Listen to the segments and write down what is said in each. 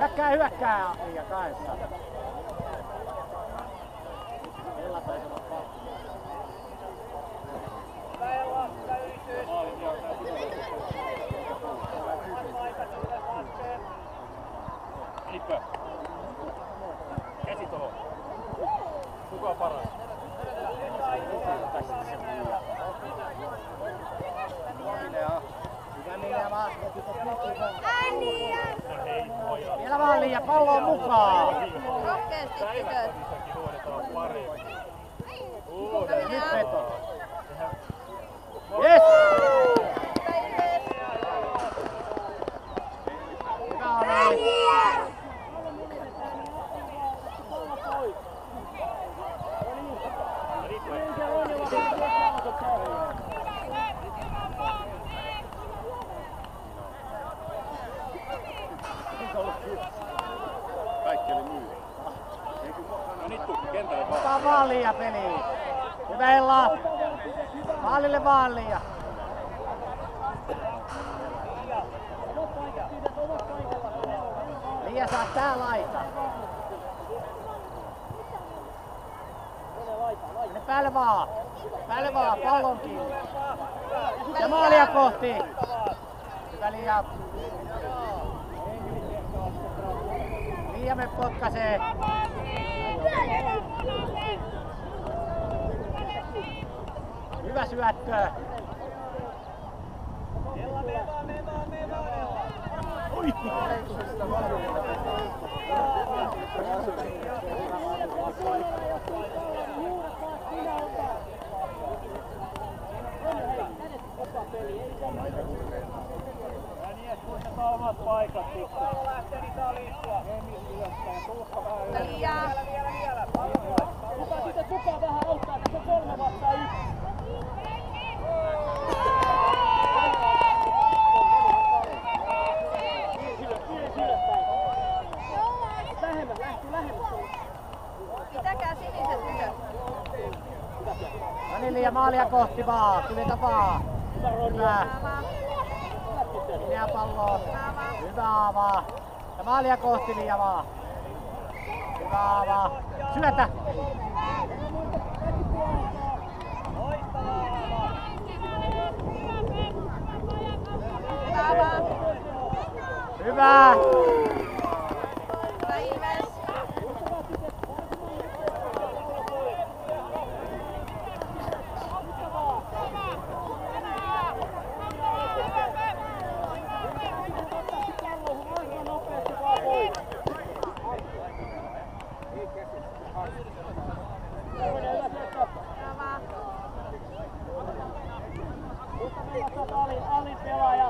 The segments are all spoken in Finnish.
Hyökkää, hyökkää Liia kahdessa. Ella taisi olla pakko. Nippö. Käsi tuohon. Kuka on paras? Hyvä Liia vaan. Ääniä! No hei, pojat. Vielä vaan Liia, palloon mukaan. Rohkeasti tytöt. Nyt veto. Yes! Hyvä on Eli. Kaikki oli myyty. No Nittu, kentälle vaan. Ota vaan Liia peliin. Hyvä Ella. Maalille vaan Liia. Liia saa tää laita. Mene päälle vaan. Päälle vaan, pallon kiinni. Ja maalia kohti. Hyvä Liia. Liia me potkaisee. Hyvä syöttö. Oi. Omat paikat sitten. Liia. Kuka sitten kuka vähän auttaa tässä kolme vastaan yksi. Lähemmäs, lähti lähemmäs. Pitäkää siniset tytöt. No niin, Liia maalia kohti vaan. Tyvetä vaan. Hyvä. Sama. Palloa. Sama. Hyvä avaa. Ja maalia kohti Liia vaan. Hyvä avaa. Syötä. Hyvä Pelaaja. Alin pelaaja.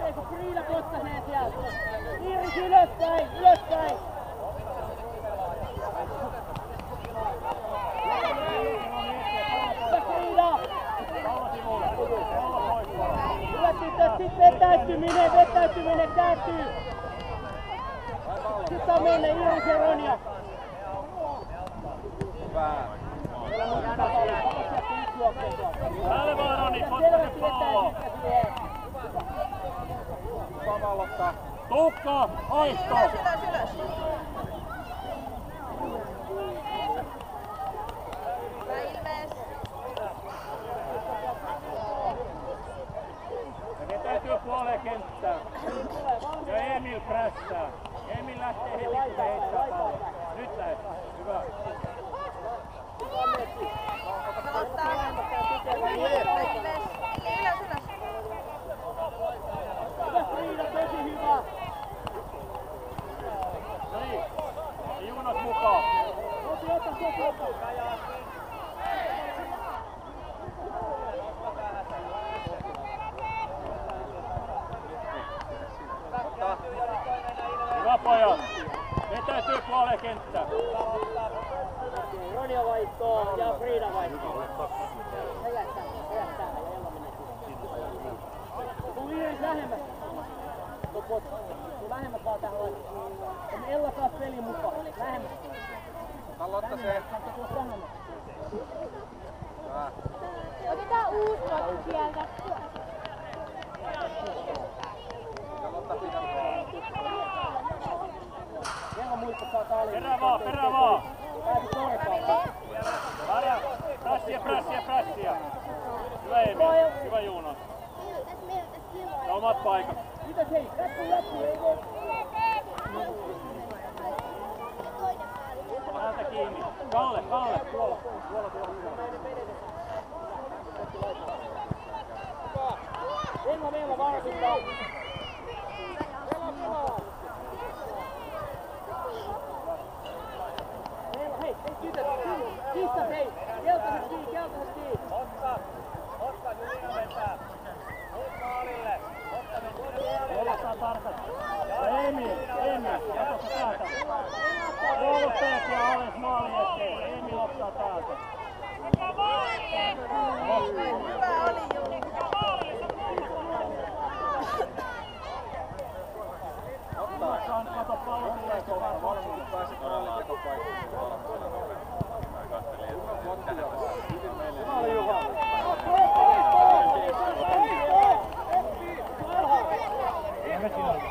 heittää se, kun Frida pottasee sieltä. Iiris ylöspäin, ylöspäin. Ja Frida! Pallo sivulle. Pallo pois. Hyvät tytöt, sit vetäytyminen, vetäytyminen kääntyy. Sitten saa mennä Iiris ja Ronja. Hyvä. Päälle vaan Roni, Ja potka Kuka vallottaa? Tuukka, hoitto. Ylös, ylös, ylös. Ja Emil prässää. Emil lähtee heti kun heittää. Nyt lähet. Hyvä. Pelottaa. Hyvä Ilves. Milli, ylös, ylös. Ja Frida tosi hyvä. No niin. Ja Juunas mukaan. Tosi ota, tosi ota. Hyvä pojat. Vetäytyy puoleen kenttään. Ronja vaihtoo ja Frida vaihtoo. Helättää, helättää ja Ella menee. Tuu Iiris lähemmäs. Tuo pot. Tuu lähemmäs vaan tähän laitaan. On Ella taas pelin mukaan. Lähemmäs. Tallotta se. Saatko tulla lähemmäs? Hyvä. Otetaan uusi potku sieltä. Tallotta pitää. Ella muista saa taalin. Perä vaan, perä vaan. Pärä. Prässiä, prässiä, prässiä. Hyvä Emil. Hyvä Juunas. Ja omat paikat. Mitäs hei? Lätty, lätty, ei voi. Täältä kiinni. Kalle, Kalle. Tuolla. Tuolla, tuolla. Venla, Venla varsinta. Venla, hei, hei, tytöt, kistat, hei, keltaiset kiinni, keltaiset kiinni. Ottaa tarkat. Ja Emil. Jatossa täältä. Puolustajat ja Ales maali eteen. Emil ottaa täältä. Hyvä oli Juni. Ottaa, kato pallon tulee kovaa. Valmiin pääsi todella tekopaikkaan. Tuolla tuolla nopeasti. Mä katselin, että tähän tässä hyvin meille. Hyvä oli Juha. Mukaan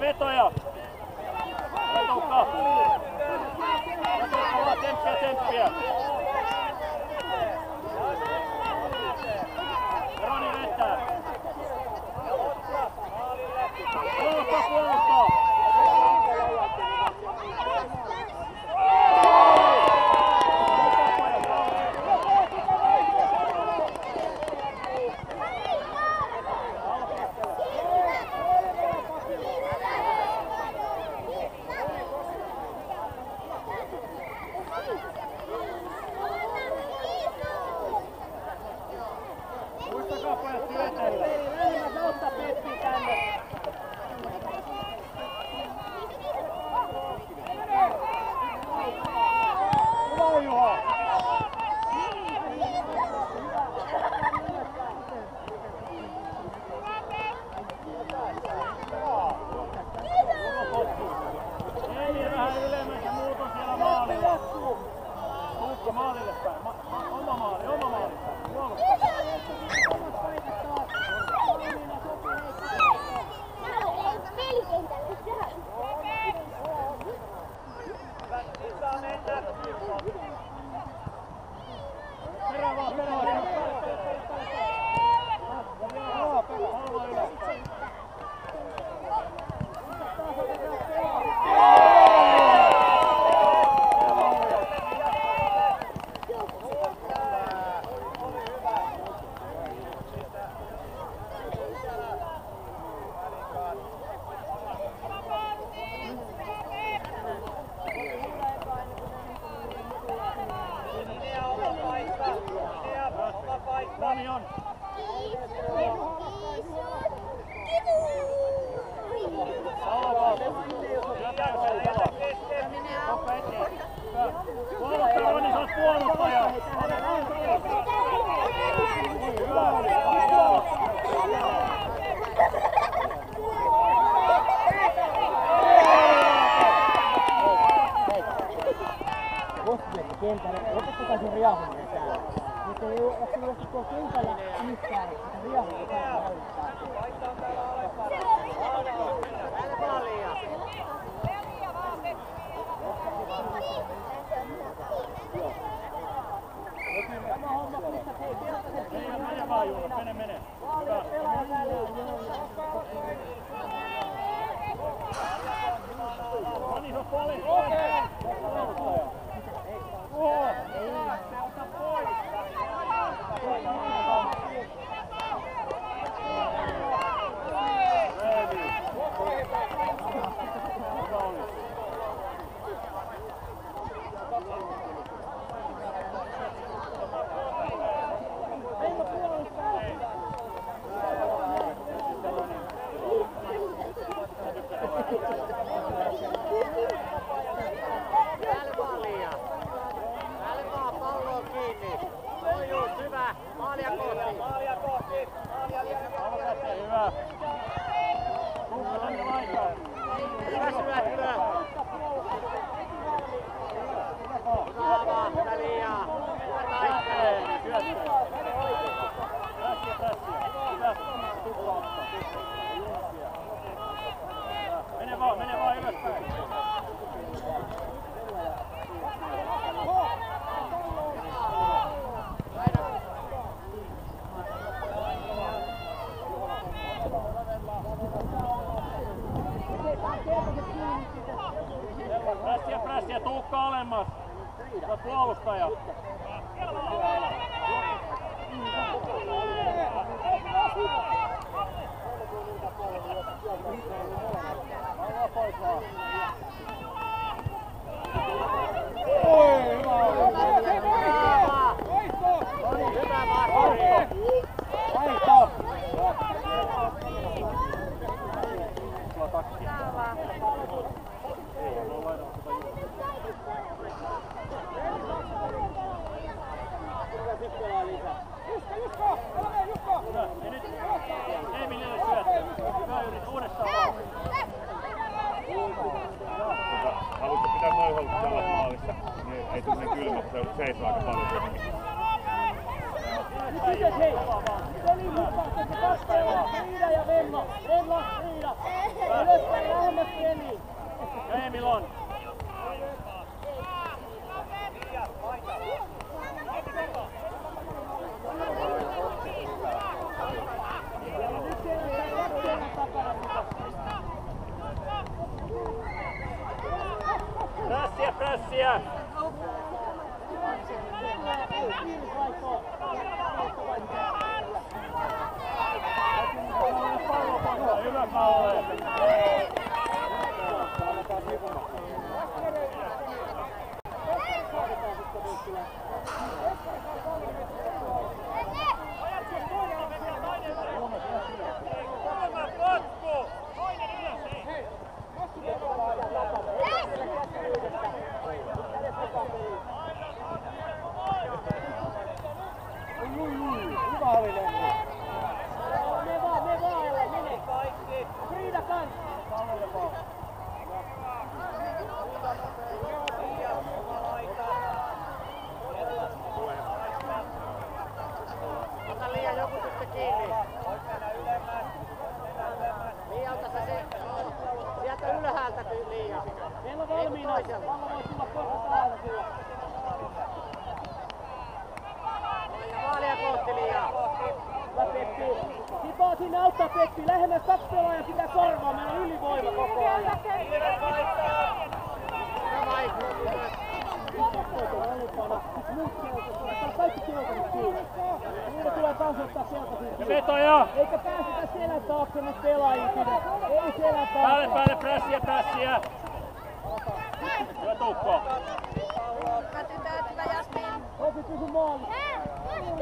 vetoja! Vetokaa! Vetokaa, temppiä, temppiä! koskette kentällä. Lopettakaa se riahuminen täällä. Mutta ei ole kyllä tuolla kentällä mistään, että riahuminen täällä näyttää. Mene vaan Juunas, mene mene. Hyvä. Mani, se on paljon. Okei. Oh, oh. Puolustaja. Palloa pois vaan. Oi, hyvä oli. Hyvä Martti. Vaihto. Saa vaan. Hyvä. Ja nyt Emilille syöttö. Hyvä yrit uudestaan vaan. Haluatko pitää noin houkut olla maalissa? Niin ei tule niin kylmä, kun se seisoo aika paljon kuitenkin. Nyt hei! Peli mukaan, se kasvaa. Riida ja Venla. Venla, Riida. Ylöspäin lähemmäs peliin. Ja Emil on. Prässiä, prässiä! Hyvä Kalle! Hyvä oli Lenni. Me vaan, me vaan, älä mene. Riida kans. Kallelle vaan. Ota liian joku sitten kiinni. Liialta se se. Sieltä ylhäältä ty- liian. Meillä on valmiina. Palla voi tulla kohta päällä kyllä. Ja maalia kohti liian. Hyvä Peppi. Sipaa sinne auttaa Peppi. Lähemmäs kaksi pelaajaa pitää korvaa. Meillä on ylivoima koko ajan. Hyvä Maiku. Kaikki kieltänyt kiinni. Niitä tulee kans ottaa sieltä Ja sinne. vetoja! Eikä päästetä selän taakse nyt pelaajia sinne. Ei selän Päälle, taakse. päälle, prässiä, prässiä! Hyvä Tukko! Hyvä tytöt, hyvä Jasmin. Hopi pysy maali. Mene